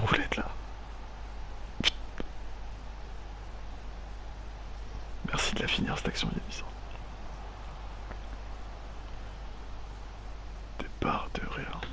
roulette là. Merci de la finir cette action, Yannissant. Départ de rien.